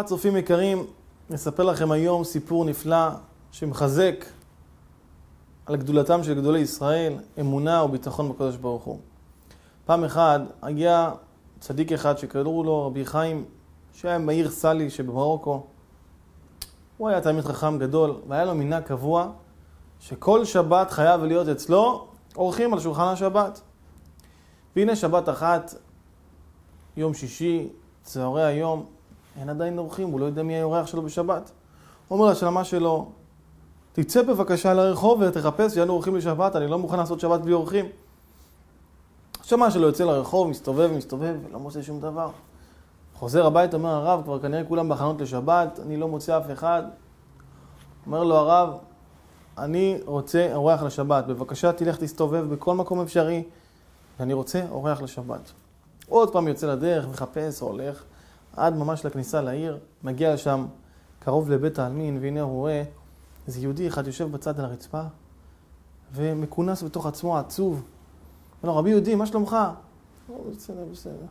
וברכה צופים יקרים, נספר לכם היום סיפור נפלא שמחזק על גדולתם של גדולי ישראל, אמונה וביטחון בקדוש ברוך הוא. פעם אחת הגיע צדיק אחד שקראו לו רבי חיים, שהיה בעיר סאלי שבמרוקו. הוא היה תלמיד חכם גדול, והיה לו מנהג קבוע שכל שבת חייב להיות אצלו אורחים על שולחן השבת. והנה שבת אחת, יום שישי, צהרי היום, אין עדיין אורחים, הוא לא יודע מי האורח שלו בשבת. הוא אומר לשלמה שלו, תצא בבקשה לרחוב ותחפש שיהיו אורחים לשבת, אני לא מוכן לעשות שבת בלי אורחים. השמע שלו יוצא לרחוב, מסתובב, מסתובב, לא מוצא שום דבר. חוזר הביתה, אומר הרב, כבר כנראה כולם בהכנות לשבת, אני לא מוצא אף אחד. אומר לו הרב, אני רוצה אורח לשבת, בבקשה תלך תסתובב בכל מקום אפשרי, ואני רוצה אורח לשבת. עוד פעם יוצא לדרך, מחפש, הולך, עד ממש לכניסה לעיר, מגיע לשם קרוב לבית העלמין, והנה הוא רואה איזה יהודי אחד יושב בצד על הרצפה, ומכונס בתוך עצמו עצוב. אומר לו, רבי יהודי, מה שלומך? בסדר, בסדר.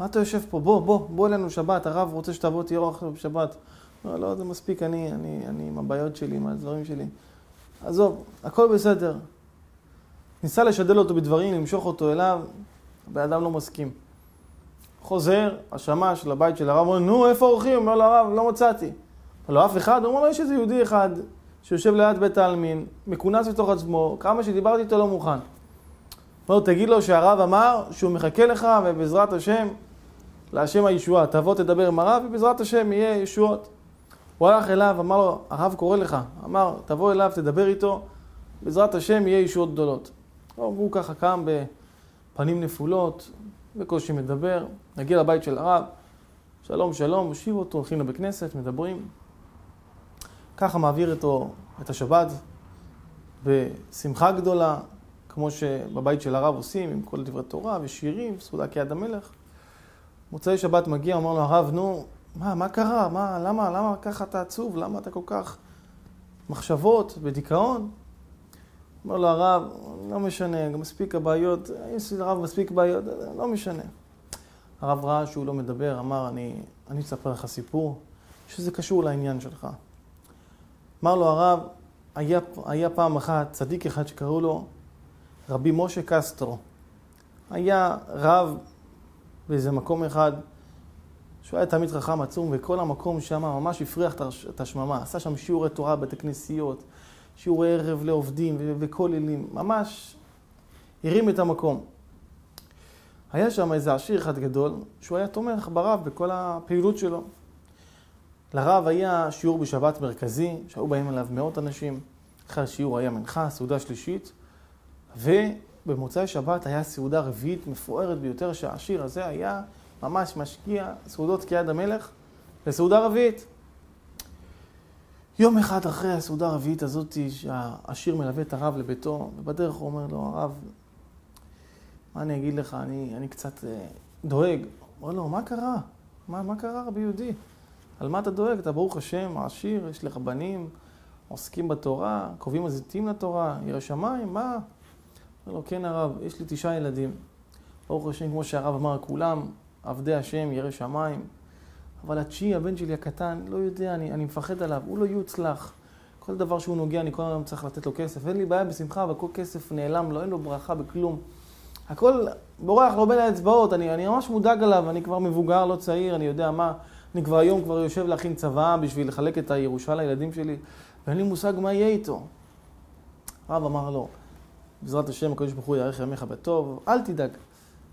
מה אתה יושב פה? בוא, בוא, בוא אלינו שבת, הרב רוצה שתבוא תהיה אורח בשבת. לא, לא, זה מספיק, אני, אני, אני עם הבעיות שלי, עם הדברים שלי. עזוב, הכל בסדר. ניסה לשדל אותו בדברים, למשוך אותו אליו, הבן אדם לא מסכים. חוזר, השמש של הבית של הרב, אומר, נו, איפה אורחים? אומר לו הרב, לא מצאתי. אומר לו, אף אחד? הוא אומר לו, יש איזה יהודי אחד שיושב ליד בית העלמין, מכונס בתוך עצמו, כמה שדיברתי איתו לא מוכן. אומר לו, תגיד לו שהרב אמר שהוא מחכה לך, ובעזרת השם, להשם הישועה. תבוא תדבר עם הרב, ובעזרת השם יהיה ישועות. הוא הלך אליו, אמר לו, הרב קורא לך. אמר, תבוא אליו, תדבר איתו, בעזרת השם יהיה ישועות גדולות. והוא ככה קם בפנים נפולות, בקושי מדבר, נגיע לבית של הרב, שלום שלום, הושיבו אותו, הולכים לבית כנסת, מדברים. ככה מעביר איתו את השבת בשמחה גדולה, כמו שבבית של הרב עושים, עם כל דברי תורה ושירים, סעודה כיד המלך. מוצאי שבת מגיע, אומר לו הרב, נו, מה, מה קרה? מה, למה, למה ככה אתה עצוב? למה אתה כל כך מחשבות, בדיכאון? אומר לו הרב, לא משנה, גם מספיק הבעיות, יש לרב מספיק בעיות, לא משנה. הרב ראה שהוא לא מדבר, אמר, אני, אני אספר לך סיפור שזה קשור לעניין שלך. אמר לו הרב, היה, היה פעם אחת צדיק אחד שקראו לו רבי משה קסטרו. היה רב באיזה מקום אחד, שהוא היה תלמיד חכם עצום, וכל המקום שם ממש הפריח את השממה. עשה שם שיעורי תורה, בתי כנסיות, שיעורי ערב לעובדים וכוללים, ממש הרים את המקום. היה שם איזה עשיר אחד גדול, שהוא היה תומך ברב בכל הפעילות שלו. לרב היה שיעור בשבת מרכזי, שהיו באים אליו מאות אנשים. אחרי השיעור היה מנחה, סעודה שלישית, ובמוצאי שבת היה סעודה רביעית מפוארת ביותר, שהעשיר הזה היה ממש משקיע סעודות כיד המלך לסעודה רביעית. יום אחד אחרי הסעודה הרביעית הזאת, שהעשיר מלווה את הרב לביתו, ובדרך הוא אומר לו, הרב, מה אני אגיד לך, אני, אני קצת אה, דואג. אומר לו, מה קרה? מה, מה קרה, רבי יהודי? על מה אתה דואג? אתה ברוך השם, העשיר, יש לך בנים, עוסקים בתורה, קובעים הזיתים לתורה, ירא שמיים, מה? אומר לו, כן הרב, יש לי תשעה ילדים. ברוך השם, כמו שהרב אמר, כולם עבדי השם, ירא שמיים. אבל התשיעי, הבן שלי הקטן, לא יודע, אני, אני מפחד עליו, הוא לא יוצלח. כל דבר שהוא נוגע, אני כל הזמן צריך לתת לו כסף. אין לי בעיה בשמחה, אבל כל כסף נעלם לו, אין לו ברכה בכלום. הכל בורח לו בין האצבעות, אני, אני ממש מודאג עליו, אני כבר מבוגר, לא צעיר, אני יודע מה, אני כבר היום כבר יושב להכין צבא בשביל לחלק את הירושה לילדים שלי, ואין לי מושג מה יהיה איתו. הרב אמר לו, בעזרת השם, הקדוש ברוך הוא יאריך ימיך בטוב, אל תדאג,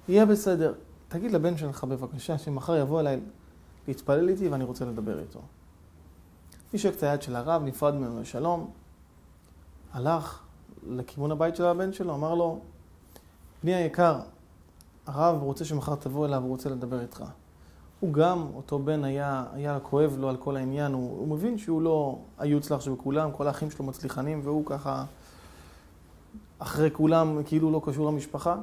יהיה בסדר. תגיד לבן שלך בבקשה, שמחר יבוא אליי להתפלל איתי ואני רוצה לדבר איתו. נשק את היד של הרב, נפרד ממנו לשלום, הלך לכיוון הבית של הבן שלו, אמר לו, בני היקר, הרב רוצה שמחר תבוא אליו, הוא רוצה לדבר איתך. הוא גם, אותו בן היה, היה כואב לו על כל העניין, הוא, הוא מבין שהוא לא היוצלח שבכולם, כל האחים שלו מצליחנים, והוא ככה אחרי כולם כאילו לא קשור למשפחה.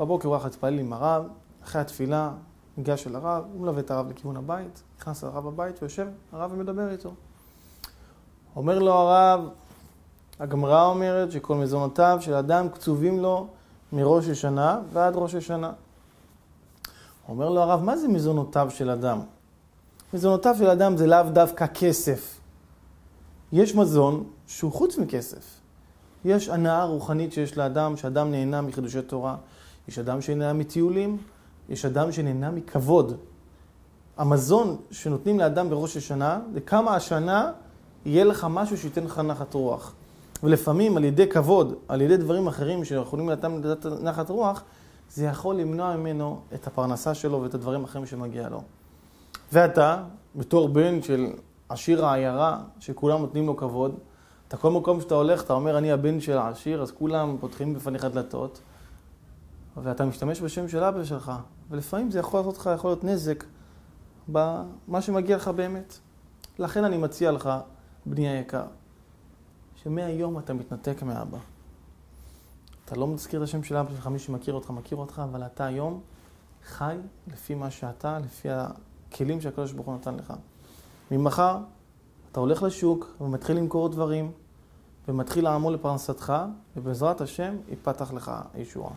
בבוקר הוא הלך להתפלל עם הרב, אחרי התפילה ניגש אל הרב, הוא מלווה את הרב לכיוון הבית, נכנס לרב הבית ויושב הרב ומדבר איתו. אומר לו הרב, הגמרא אומרת שכל מזונותיו של אדם קצובים לו מראש השנה ועד ראש השנה. אומר לו הרב, מה זה מזונותיו של אדם? מזונותיו של אדם זה לאו דווקא כסף. יש מזון שהוא חוץ מכסף. יש הנאה רוחנית שיש לאדם, שאדם נהנה מחידושי תורה. יש אדם שנהנה מטיולים, יש אדם שנהנה מכבוד. המזון שנותנים לאדם בראש השנה, זה כמה השנה יהיה לך משהו שייתן לך נחת רוח. ולפעמים על ידי כבוד, על ידי דברים אחרים שיכולים לאדם לדעת נחת רוח, זה יכול למנוע ממנו את הפרנסה שלו ואת הדברים האחרים שמגיע לו. ואתה, בתור בן של עשיר העיירה, שכולם נותנים לו כבוד, אתה כל מקום שאתה הולך, אתה אומר, אני הבן של העשיר, אז כולם פותחים בפניך דלתות, ואתה משתמש בשם של אבא שלך, ולפעמים זה יכול לעשות לך, יכול להיות נזק במה שמגיע לך באמת. לכן אני מציע לך, בני היקר, שמהיום אתה מתנתק מאבא. אתה לא מזכיר את השם של אבא שלך, מי שמכיר אותך מכיר אותך, אבל אתה היום חי לפי מה שאתה, לפי הכלים שהקדוש ברוך הוא נתן לך. ממחר אתה הולך לשוק ומתחיל למכור דברים, ומתחיל לעמול לפרנסתך, ובעזרת השם ייפתח לך הישועה.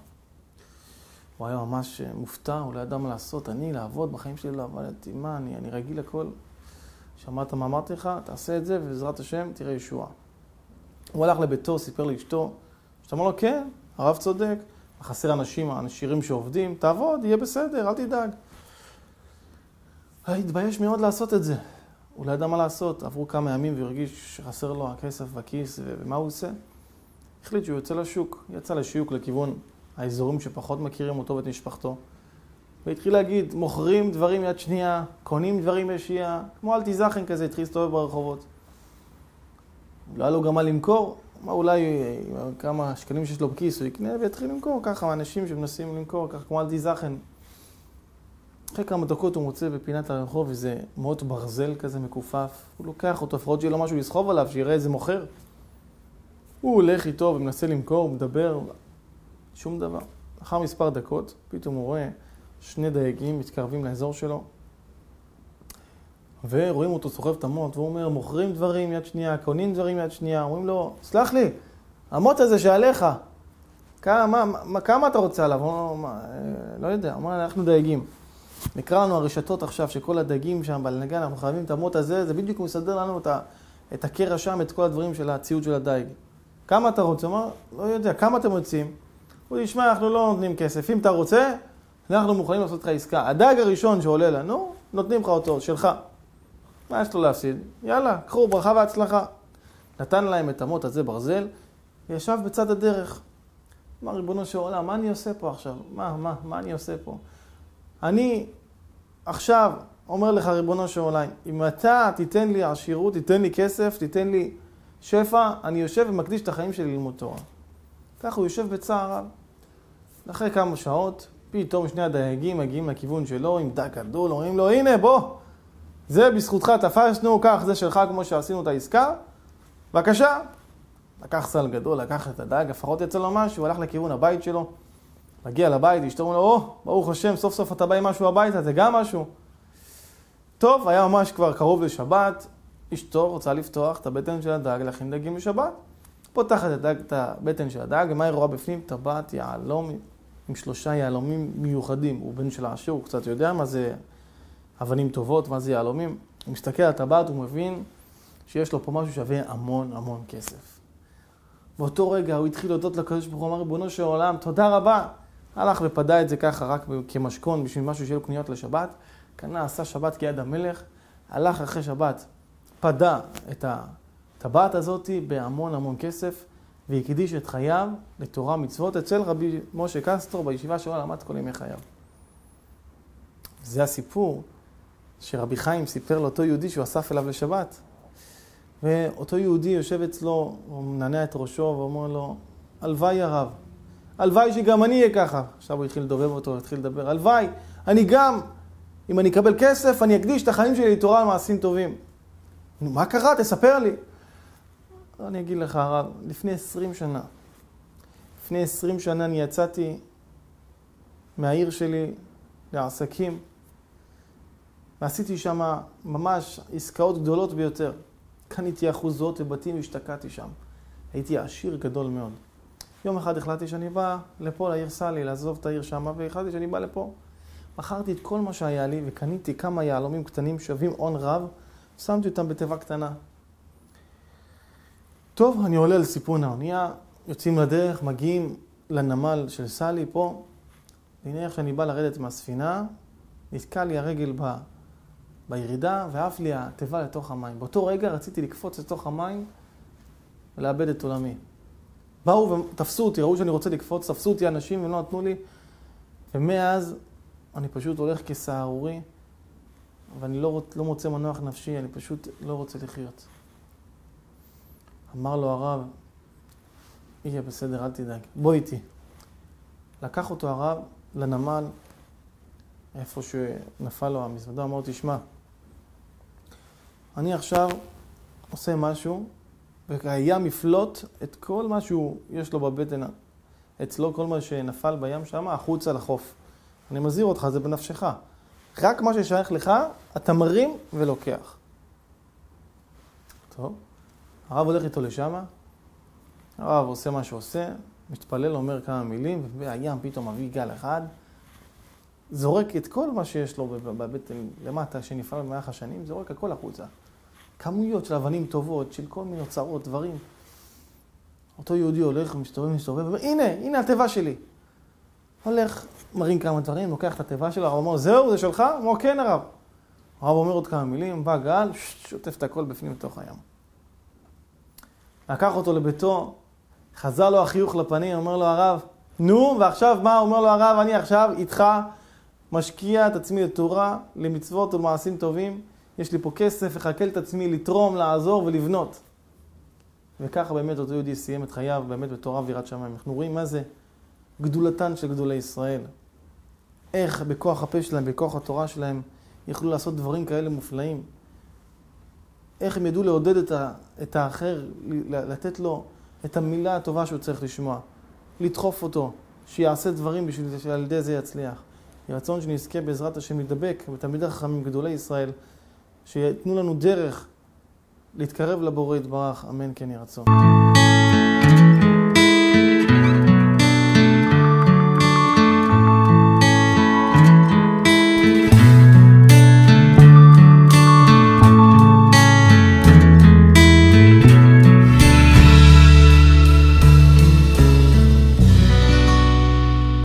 הוא היה ממש מופתע, הוא לא ידע מה לעשות. אני, לעבוד, בחיים שלי לא עבדתי, מה, אני, אני רגיל לכל... שמעת מה אמרתי לך? תעשה את זה, ובעזרת השם תראה ישועה. הוא הלך לביתו, סיפר לאשתו, אשתו אמר לו, כן, הרב צודק, חסר אנשים, העשירים שעובדים, תעבוד, יהיה בסדר, אל תדאג. התבייש מאוד לעשות את זה. הוא לא ידע מה לעשות, עברו כמה ימים והרגיש שחסר לו הכסף בכיס, ומה הוא עושה? החליט שהוא יוצא לשוק, יצא לשיוק לכיוון האזורים שפחות מכירים אותו ואת משפחתו, והתחיל להגיד, מוכרים דברים יד שנייה, קונים דברים בשנייה, כמו אל תיזכן כזה, התחיל להסתובב ברחובות. לא היה לו גם מה למכור, מה אולי כמה שקלים שיש לו בכיס הוא יקנה ויתחיל למכור ככה, אנשים שמנסים למכור ככה, כמו אל תיזכן. אחרי כמה דקות הוא מוצא בפינת הרחוב איזה מוט ברזל כזה מכופף, הוא לוקח אותו, לפחות שיהיה לו משהו לסחוב עליו, שיראה איזה מוכר. הוא הולך איתו ומנסה למכור, מדבר, שום דבר. אחר מספר דקות, פתאום הוא רואה שני דייגים מתקרבים לאזור שלו, ורואים אותו סוחב את המוט, והוא אומר, מוכרים דברים יד שנייה, קונים דברים יד שנייה, אומרים לו, סלח לי, המוט הזה שעליך, כמה, מה, כמה אתה רוצה עליו? הוא אומר, אה, לא יודע, אומר, אנחנו דייגים. נקרא לנו הרשתות עכשיו, שכל הדגים שם בלנגן, אנחנו חייבים את המוט הזה, זה בדיוק מסדר לנו את, ה, את הקרע שם, את כל הדברים של הציוד של הדייג. כמה אתה רוצה? הוא אמר, לא יודע, כמה אתם רוצים? הוא ישמע, אנחנו לא נותנים כסף. אם אתה רוצה, אנחנו מוכנים לעשות לך עסקה. הדג הראשון שעולה לנו, נותנים לך אותו, שלך. מה יש לו להפסיד? יאללה, קחו ברכה והצלחה. נתן להם את המוט הזה ברזל, וישב בצד הדרך. אמר, ריבונו של עולם, מה אני עושה פה עכשיו? מה, מה, מה אני עושה פה? אני עכשיו אומר לך, ריבונו של עולם, אם אתה תיתן לי עשירות, תיתן לי כסף, תיתן לי שפע, אני יושב ומקדיש את החיים שלי ללמוד תורה. ככה הוא יושב בצער רב. אחרי כמה שעות, פתאום שני הדייגים מגיעים לכיוון שלו עם דג גדול, אומרים לו, הנה, בוא, זה בזכותך תפסנו, קח, זה שלך כמו שעשינו את העסקה, בבקשה. לקח סל גדול, לקח את הדג, לפחות יצא לו משהו, הלך לכיוון הבית שלו. מגיע לבית, אשתו אומר לו, או, ברוך השם, סוף סוף אתה בא עם משהו הביתה, זה גם משהו. טוב, היה ממש כבר קרוב לשבת, אשתו רוצה לפתוח את הבטן של הדג, להכין דגים לשבת. פותחת את, הבטן של הדג, ומה היא רואה בפנים? טבעת יהלום עם שלושה יהלומים מיוחדים. הוא בן של העשיר, הוא קצת יודע מה זה אבנים טובות, מה זה יהלומים. הוא מסתכל על הטבעת, הוא מבין שיש לו פה משהו שווה המון המון כסף. באותו רגע הוא התחיל להודות לקדוש ברוך הוא, אמר ריבונו של עולם, תודה רבה. הלך ופדה את זה ככה רק כמשכון בשביל משהו שיהיה לו קניות לשבת. קנה, עשה שבת כיד המלך, הלך אחרי שבת, פדה את הטבעת הזאת בהמון המון כסף, והקדיש את חייו לתורה מצוות אצל רבי משה קסטרו בישיבה שלו למד כל ימי חייו. זה הסיפור שרבי חיים סיפר לאותו יהודי שהוא אסף אליו לשבת. ואותו יהודי יושב אצלו, הוא מנענע את ראשו ואומר לו, הלוואי הרב, הלוואי שגם אני אהיה ככה. עכשיו הוא התחיל לדובב אותו, התחיל לדבר, הלוואי, אני גם, אם אני אקבל כסף, אני אקדיש את החיים שלי לתורה למעשים טובים. נו, מה קרה? תספר לי. אני אגיד לך, הרב, לפני עשרים שנה, לפני עשרים שנה אני יצאתי מהעיר שלי לעסקים, ועשיתי שם ממש עסקאות גדולות ביותר. קניתי אחוזות ובתים והשתקעתי שם. הייתי עשיר גדול מאוד. יום אחד החלטתי שאני בא לפה, לעיר סאלי, לעזוב את העיר שמה, והחלטתי שאני בא לפה. מכרתי את כל מה שהיה לי וקניתי כמה יהלומים קטנים שווים הון רב, שמתי אותם בתיבה קטנה. טוב, אני עולה על סיפון האונייה, יוצאים לדרך, מגיעים לנמל של סלי פה, והנה איך שאני בא לרדת מהספינה, נתקע לי הרגל ב... בירידה, ועף לי התיבה לתוך המים. באותו רגע רציתי לקפוץ לתוך המים ולאבד את עולמי. באו ותפסו אותי, ראו שאני רוצה לקפוץ, תפסו אותי אנשים ולא נתנו לי, ומאז אני פשוט הולך כסהרורי, ואני לא, לא מוצא מנוח נפשי, אני פשוט לא רוצה לחיות. אמר לו הרב, יהיה בסדר, אל תדאג, בוא איתי. לקח אותו הרב לנמל, איפה שנפל לו המזוודה, אמר לו, תשמע, אני עכשיו עושה משהו, והים יפלוט את כל מה שהוא, יש לו בבטן, אצלו כל מה שנפל בים שם, החוצה לחוף. אני מזהיר אותך, זה בנפשך. רק מה ששייך לך, אתה מרים ולוקח. טוב, הרב הולך איתו לשם, הרב עושה מה שעושה, מתפלל, אומר כמה מילים, והים פתאום מביא גל אחד, זורק את כל מה שיש לו בבטן למטה, שנפעל במהלך השנים, זורק הכל החוצה. כמויות של אבנים טובות, של כל מיני אוצרות, דברים. אותו יהודי הולך, מסתובב, מסתובב, ואומר, הנה, הנה התיבה שלי. הולך, מרים כמה דברים, לוקח את התיבה שלו, הרב אומר, זהו, זה שלך? הוא אומר, כן, הרב. הרב אומר עוד כמה מילים, בא גל, שוטף את הכל בפנים לתוך הים. לקח אותו לביתו, חזר לו החיוך לפנים, אומר לו הרב, נו, ועכשיו מה? אומר לו הרב, אני עכשיו איתך משקיע את עצמי לתורה, למצוות ולמעשים טובים. יש לי פה כסף, אכלכל את עצמי לתרום, לעזור ולבנות. וככה באמת אותו יהודי סיים את חייו באמת בתורה ויראת שמיים. אנחנו רואים מה זה גדולתן של גדולי ישראל. איך בכוח הפה שלהם, בכוח התורה שלהם, יכלו לעשות דברים כאלה מופלאים. איך הם ידעו לעודד את, ה, את האחר, לתת לו את המילה הטובה שהוא צריך לשמוע, לדחוף אותו, שיעשה דברים בשביל שעל ידי זה יצליח. יהי רצון שנזכה בעזרת השם להידבק בתלמידי החכמים גדולי ישראל, שייתנו לנו דרך להתקרב לבורא יתברך, אמן כן יהי רצון.